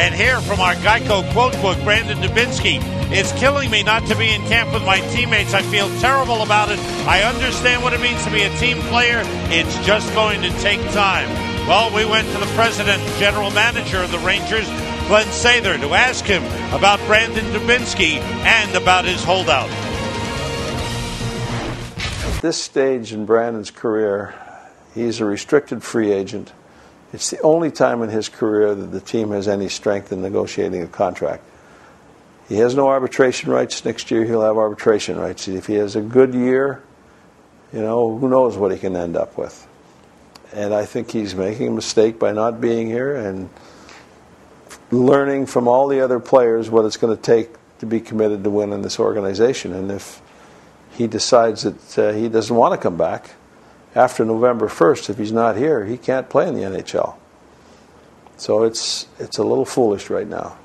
And here from our Geico quote book, Brandon Dubinsky. It's killing me not to be in camp with my teammates. I feel terrible about it. I understand what it means to be a team player. It's just going to take time. Well, we went to the president, general manager of the Rangers, Glen Sather, to ask him about Brandon Dubinsky and about his holdout. At this stage in Brandon's career, he's a restricted free agent. It's the only time in his career that the team has any strength in negotiating a contract. He has no arbitration rights. Next year, he'll have arbitration rights. If he has a good year, you know, who knows what he can end up with. And I think he's making a mistake by not being here and learning from all the other players what it's going to take to be committed to win in this organization. And if he decides that uh, he doesn't want to come back after November 1st, if he's not here, he can't play in the NHL. So it's, it's a little foolish right now.